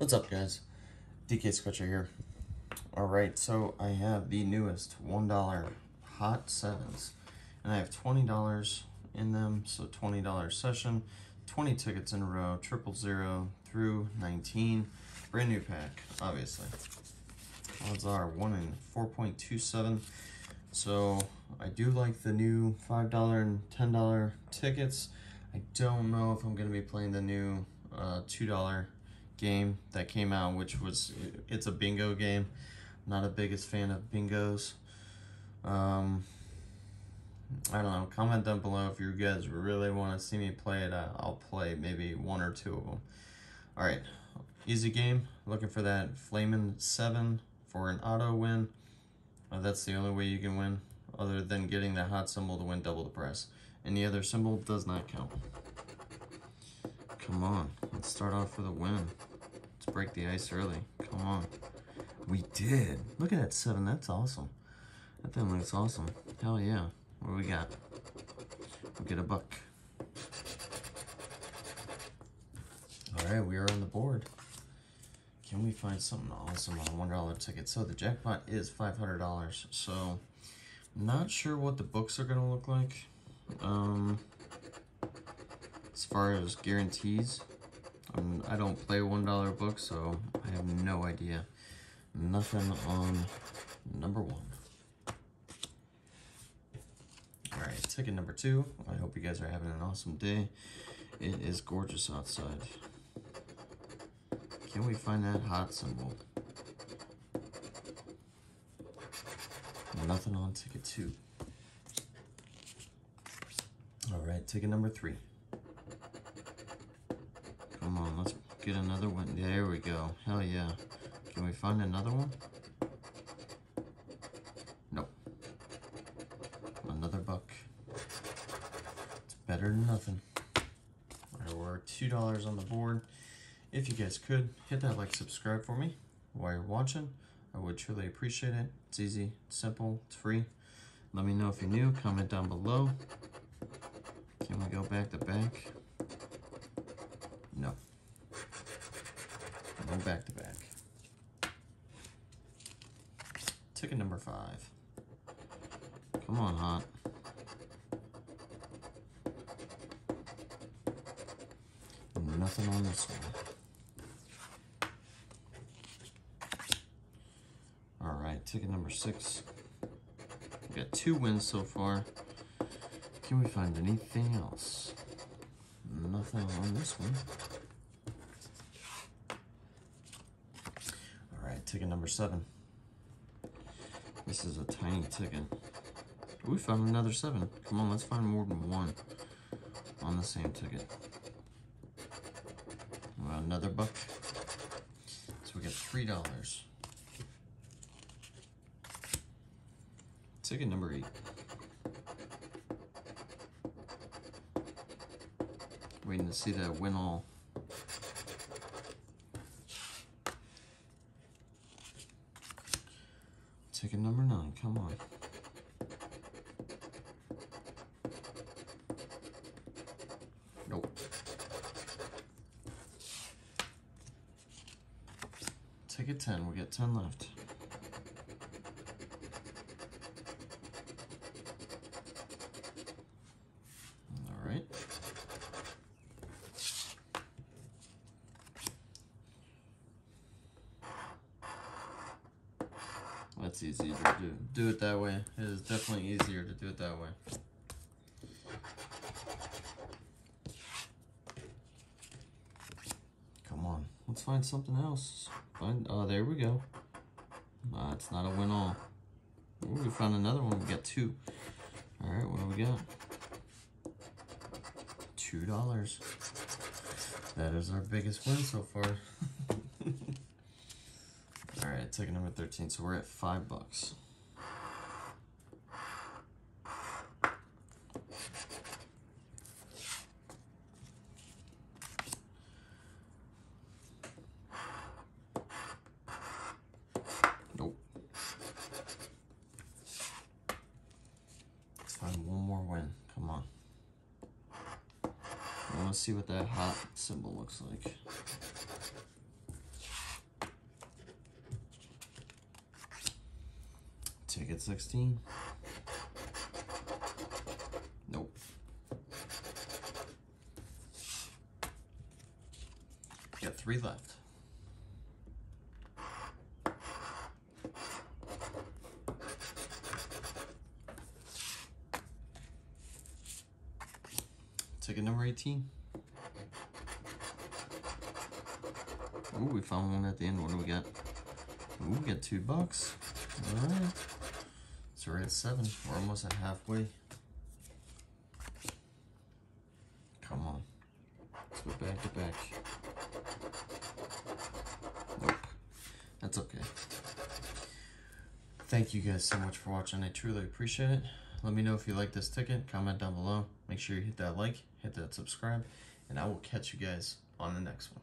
What's up, guys? DK Scratcher here. Alright, so I have the newest $1 Hot Sevens. And I have $20 in them, so $20 session, 20 tickets in a row, triple zero through 19. Brand new pack, obviously. Odds are 1 in 4.27. So I do like the new $5 and $10 tickets. I don't know if I'm going to be playing the new uh, $2 game that came out, which was, it's a bingo game. Not a biggest fan of bingos. Um, I don't know. Comment down below if you guys really want to see me play it. I'll play maybe one or two of them. All right, easy game. Looking for that Flamin' 7 for an auto win. Uh, that's the only way you can win, other than getting the hot symbol to win double the price. Any other symbol does not count. Come on, let's start off with a win. Break the ice early. Come on. We did. Look at that seven. That's awesome. That thing looks awesome. Hell yeah. What do we got? We'll get a buck. Alright, we are on the board. Can we find something awesome on a $1 ticket? So the jackpot is $500. So, not sure what the books are going to look like. Um, as far as guarantees, um, I don't play $1 books, so I have no idea. Nothing on number one. Alright, ticket number two. I hope you guys are having an awesome day. It is gorgeous outside. Can we find that hot symbol? Nothing on ticket two. Alright, ticket number three. Come on, let's get another one. There we go. Hell yeah. Can we find another one? Nope. Another buck. It's better than nothing. Right, we're $2 on the board. If you guys could, hit that like, subscribe for me while you're watching. I would truly appreciate it. It's easy, it's simple, it's free. Let me know if you're new, comment down below. Can we go back to back? No. Back to back. Ticket number five. Come on, Hot. Nothing on this one. Alright, ticket number six. We got two wins so far. Can we find anything else? Nothing on this one. Alright, ticket number seven. This is a tiny ticket. We found another seven. Come on, let's find more than one on the same ticket. Well, another buck. So we get three dollars. Ticket number eight. Waiting to see that win all. Ticket number nine, come on. Nope. Ticket 10, we get 10 left. Alright. That's easy to do. Do it that way. It is definitely easier to do it that way. Come on. Let's find something else. Find, oh, there we go. Ah, it's not a win all. Ooh, we found another one. We got two. All right, what do we got? Two dollars. That is our biggest win so far. All right, ticket number 13. So we're at five bucks. Nope. Let's find one more win. Come on. To see what that hot symbol looks like. Ticket 16. Nope. Got three left. Ticket number 18. Ooh, we found one at the end. What do we got? Ooh, we got two bucks. Alright. So we're at seven. We're almost at halfway. Come on. Let's go back to back. Nope. That's okay. Thank you guys so much for watching. I truly appreciate it. Let me know if you like this ticket. Comment down below. Make sure you hit that like, hit that subscribe, and I will catch you guys on the next one.